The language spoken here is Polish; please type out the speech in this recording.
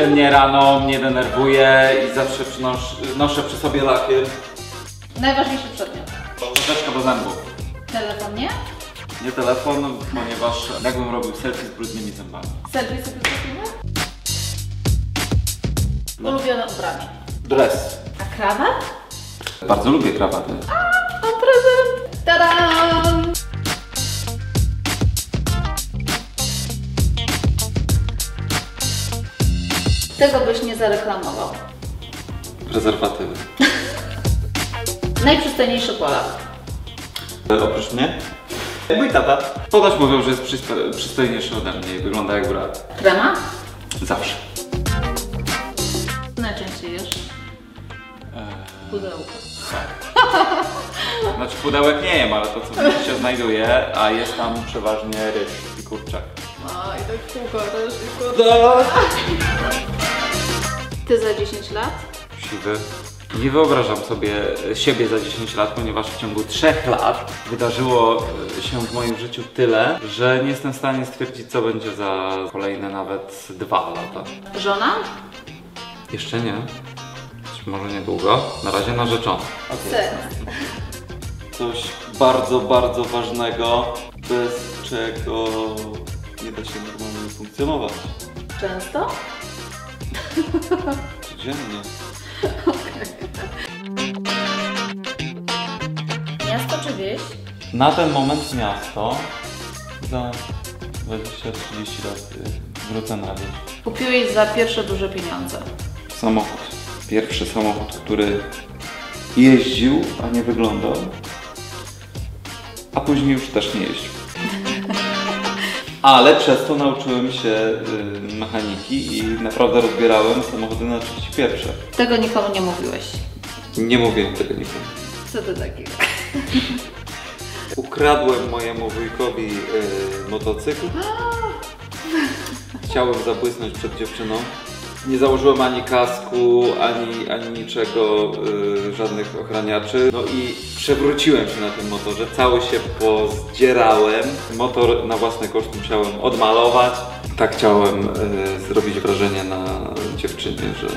Codziennie rano mnie denerwuje i zawsze przynosz, noszę przy sobie lakier. Najważniejszy przedmiot. Szczoteczka do zębów. Telefon nie? Nie telefon, ponieważ jakbym robił selfie z brudnymi zębami. Selfie sobie zrobimy? Ulubione ubranie. Dres. A krawat? Bardzo lubię krawaty. Tego byś nie zareklamował. Prezerwatywy. Najprzystojniejszy Polak. E, Oprócz mnie? Mój tata. Podasz mówią, że jest przysto- przystojniejszy ode mnie i wygląda jak brat. Krema? Zawsze. Najczęściej jesz pudełko. Znaczy pudełek nie jem, ale to co się znajduje, a jest tam przeważnie ryż i kurczak. A i tak kółko też i kółko. Ty za 10 lat? Siwy. Nie wyobrażam sobie siebie za 10 lat, ponieważ w ciągu 3 lat wydarzyło e, się w moim życiu tyle, że nie jestem w stanie stwierdzić, co będzie za kolejne nawet 2 lata. Żona? Jeszcze nie. Może niedługo. Na razie narzeczony. Seks. Coś bardzo, bardzo ważnego, bez czego nie da się normalnie funkcjonować. Często? Codziennie. Miasto czy wieś? Na ten moment miasto. Za 20-30 lat y, wrócę na wieś. Kupiłeś za pierwsze duże pieniądze. Samochód. Pierwszy samochód, który jeździł, a nie wyglądał. A później już też nie jeździł. Ale przez to nauczyłem się y, mechaniki i naprawdę rozbierałem samochody na części pierwsze. Tego nikomu nie mówiłeś. Nie mówiłem tego nikomu. Co to takiego? Ukradłem mojemu wujkowi y, motocykl. Chciałem zabłysnąć przed dziewczyną. Nie założyłem ani kasku, ani, ani niczego, y, żadnych ochraniaczy. No i przewróciłem się na tym motorze, cały się pozdzierałem. Motor na własny koszt musiałem odmalować. Tak chciałem y, zrobić wrażenie na dziewczynie, że